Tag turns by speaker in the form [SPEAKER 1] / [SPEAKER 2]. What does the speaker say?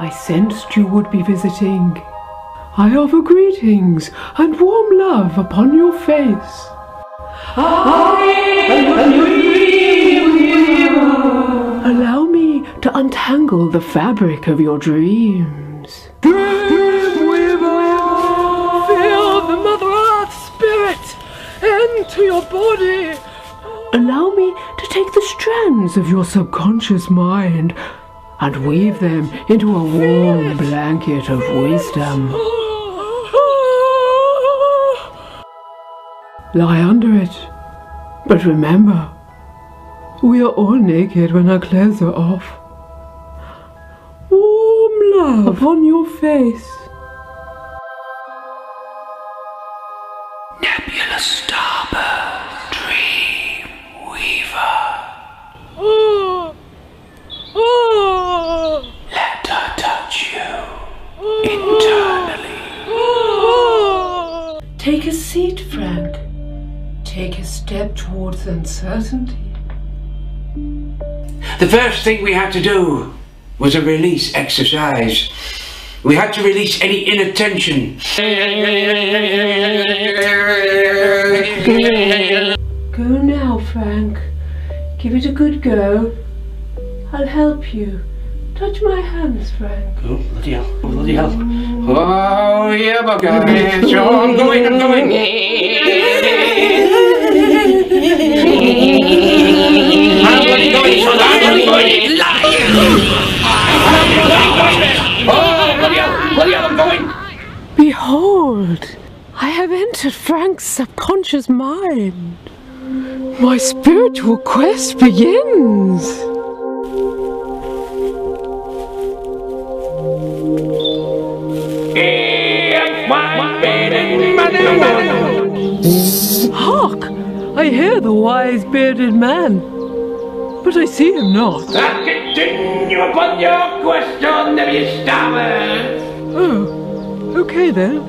[SPEAKER 1] I sensed you would be visiting. I offer greetings and warm love upon your face. Allow me to untangle the fabric of your dreams. Dreamweaver, feel the Mother Earth spirit into your body. Allow me to take the strands of your subconscious mind and weave them into a warm blanket of wisdom. Lie under it. But remember, we are all naked when our clothes are off. Warm love upon your face.
[SPEAKER 2] Nebula Starburst, Dream Weaver. Let her touch you internally.
[SPEAKER 1] Take a seat, Frank. Take a step towards uncertainty.
[SPEAKER 2] The first thing we had to do was a release exercise. We had to release any inattention.
[SPEAKER 1] Go now, Frank. Give it a good go. I'll help you. Touch my hands, Frank.
[SPEAKER 2] Oh, bloody hell. Oh, bloody hell. Mm. Oh, yeah, but guys. Oh, I'm going, I'm going. I'm bloody going, son. I'm bloody going. Lying. Oh, bloody hell. Bloody hell, I'm going.
[SPEAKER 1] Behold, I have entered Frank's subconscious mind. My spiritual quest begins. Hark! I hear the wise bearded man, but I see him not.
[SPEAKER 2] And continue upon your question, Nebula Starmer.
[SPEAKER 1] Oh, okay then.